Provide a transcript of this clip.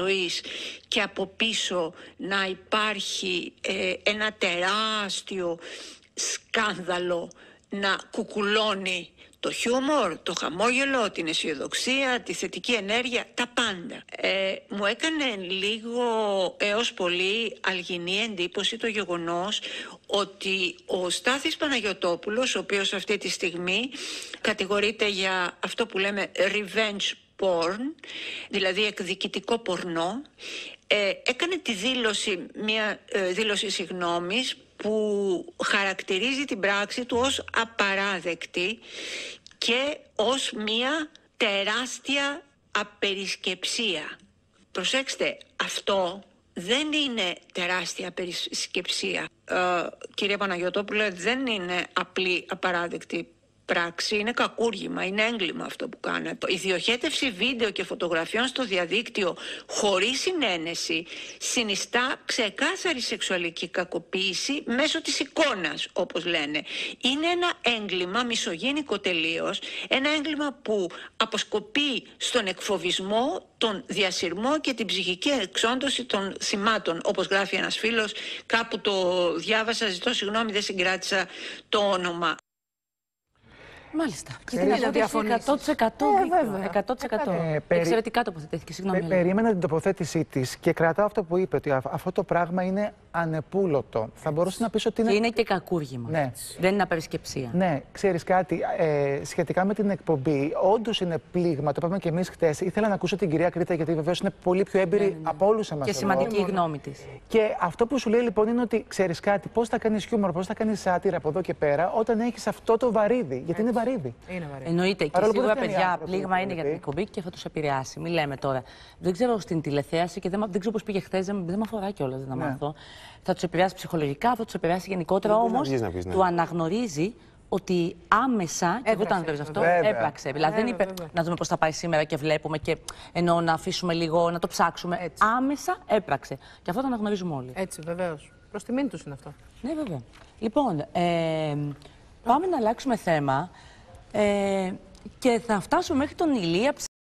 ζωής και από πίσω να υπάρχει ε, ένα τεράστιο σκάνδαλο να κουκουλώνει το χιούμορ, το χαμόγελο, την αισιοδοξία, τη θετική ενέργεια, τα πάντα. Ε, μου έκανε λίγο έως πολύ αλγινή εντύπωση το γεγονός ότι ο Στάθης Παναγιωτόπουλος, ο οποίος αυτή τη στιγμή κατηγορείται για αυτό που λέμε revenge porn, δηλαδή εκδικητικό πορνό, ε, έκανε τη δήλωση, μια ε, δήλωση συγγνώμης που χαρακτηρίζει την πράξη του ως απαράδεκτη και ως μια τεράστια απερισκεψία. Προσέξτε, αυτό δεν είναι τεράστια απερισκεψία. Ε, κύριε Παναγιώτοπουλε, δεν είναι απλή απαράδεκτη πράξη, είναι κακούργημα, είναι έγκλημα αυτό που κάνατε. Η διοχέτευση βίντεο και φωτογραφιών στο διαδίκτυο χωρίς συνένεση συνιστά ξεκάθαρη σεξουαλική κακοποίηση μέσω της εικόνας, όπως λένε. Είναι ένα έγκλημα μισογένικο τελείως, ένα έγκλημα που αποσκοπεί στον εκφοβισμό, τον διασυρμό και την ψυχική εξόντωση των θυμάτων, όπως γράφει ένας φίλος, κάπου το διάβασα, ζητώ συγγνώμη, δεν συγκράτησα το όνομα. Μάλιστα. Και Ξέρεις, την διαφωνία. 100%. Ε, βέβαια. 100%. Ε, περί- Εξαιρετικά τοποθετήθηκε. Συγγνώμη. Πε- Ελένη. περίμενα την τοποθέτησή της και κρατάω αυτό που είπε, ότι α- αυτό το πράγμα είναι ανεπούλωτο. Θα μπορούσε να πεις ότι είναι. Και είναι και κακούργημα. Ναι. Δεν είναι απερισκεψία. Ναι, ξέρεις κάτι, ε, σχετικά με την εκπομπή, όντως είναι πλήγμα. Το είπαμε και εμείς χτες. Ήθελα να ακούσω την κυρία Κρήτα, γιατί βεβαίως είναι πολύ πιο έμπειρη από όλους εμάς. Και σημαντική η γνώμη της. Και αυτό που σου λέει λοιπόν είναι ότι ξέρεις κάτι, πώς θα κάνεις χιούμορ, πώς θα κάνεις σάτυρα από εδώ και πέρα, όταν έχεις αυτό το βαρύδι. Γιατί είναι βαρύδι. Είναι βαρύ. Εννοείται. Και Παρόλο που σίγουρα, δεν φταίνε οι παιδιά, άνθρωποι, πλήγμα είναι για την δηλαδή. εκπομπή και θα τους επηρεάσει. Μην λέμε τώρα. Δεν ξέρω στην τηλεθέαση και δεν, μα- δεν ξέρω πώς πήγε χθες, δεν, δεν με αφορά κιόλας να Ναι. μάθω. Θα τους επηρεάσει ψυχολογικά, θα τους επηρεάσει γενικότερα. Δεν μπορεί να Όμως βγεις να πεις, ναι. του αναγνωρίζει ότι άμεσα. Και εγώ το Έπραξε, αναγνωρίζω αυτό. βέβαια. Έπραξε. Δηλαδή δεν Βέβαια, είπε βέβαια. να δούμε πώς θα πάει σήμερα και βλέπουμε και ενώ να αφήσουμε λίγο, να το ψάξουμε. Έτσι. Άμεσα έπραξε. Και αυτό το αναγνωρίζουμε όλοι. Έτσι, βεβαίως. Προς τιμήν τους είναι αυτό. Ναι, βέβαια. Λοιπόν, ε, πάμε να αλλάξουμε θέμα ε, και θα φτάσουμε μέχρι τον Ηλία